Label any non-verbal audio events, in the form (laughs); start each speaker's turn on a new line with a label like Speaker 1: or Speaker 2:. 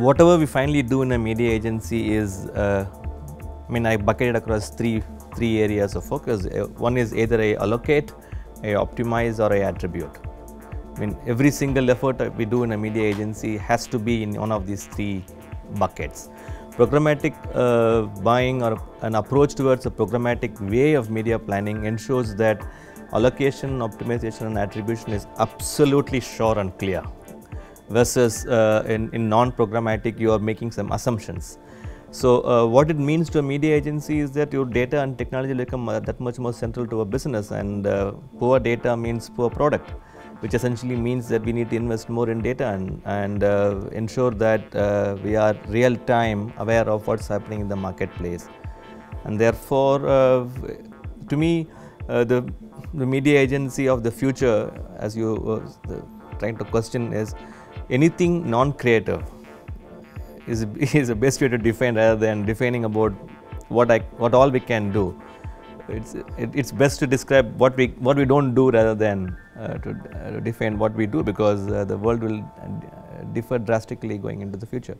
Speaker 1: whatever we finally do in a media agency is, uh, I mean, I bucket it across three three areas of focus. Uh, One is either I allocate, I optimize, or I attribute. I mean, every single effort we do in a media agency has to be in one of these three buckets. Programmatic uh, buying or an approach towards a programmatic way of media planning ensures that allocation, optimization, and attribution is absolutely sure and clear versus uh, in, in non-programmatic you are making some assumptions. So uh, what it means to a media agency is that your data and technology become uh, that much more central to a business and uh, poor data means poor product which essentially means that we need to invest more in data and, and uh, ensure that uh, we are real time aware of what's happening in the marketplace and therefore to me the, the media agency of the future as you were trying to question is anything non-creative is, (laughs) is the best way to define rather than defining about what I what all we can do. It's it, it's best to describe what we what we don't do rather than uh, to, uh, define what we do because uh, the world will uh, differ drastically going into the future.